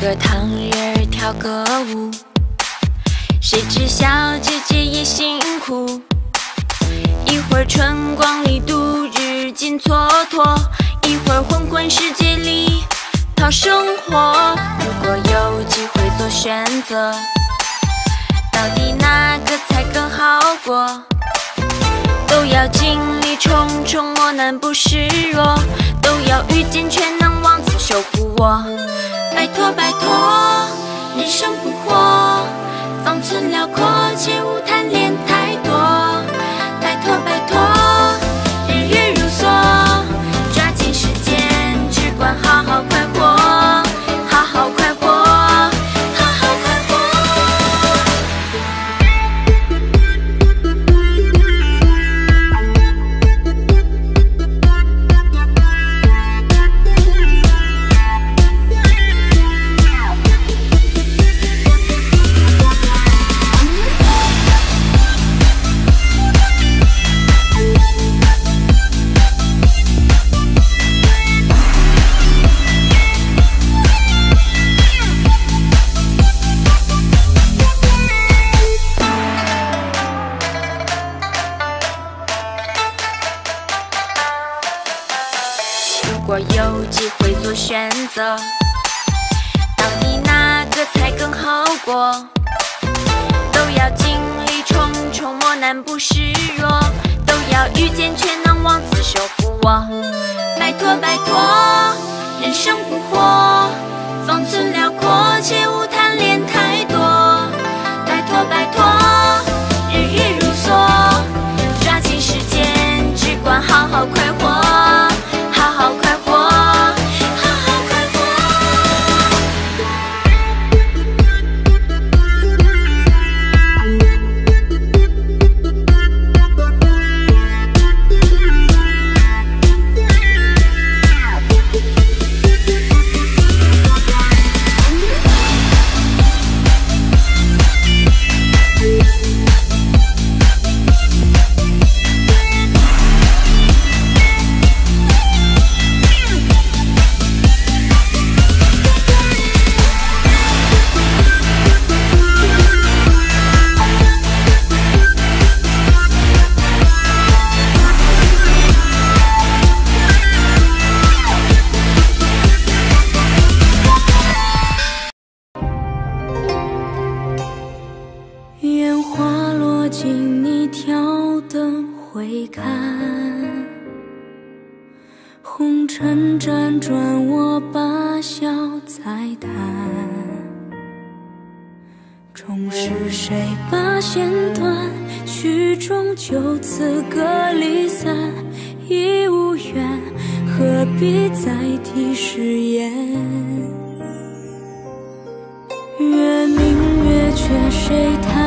个唐人儿跳个舞，谁知小姐姐也辛苦。一会儿春光里度日尽蹉跎，一会儿混混世界里讨生活。如果有机会做选择，到底哪个才更好过？都要经历重重磨难不示弱，都要遇见全能王子守护我。拜托，人生不惑，方寸辽阔，切勿贪恋太多。有机会做选择，到底哪个才更好过？都要经历重重磨难不示弱，都要遇见全能王子守护我。拜托拜托，人生不红尘辗转，我把笑再叹。终是谁把弦断？曲终就此各离散，已无缘，何必再提誓言？月明月缺，谁叹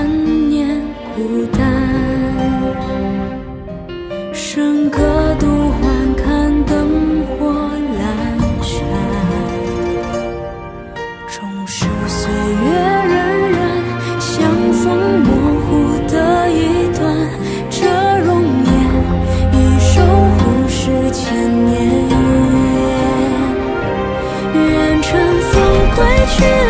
愿乘风归去，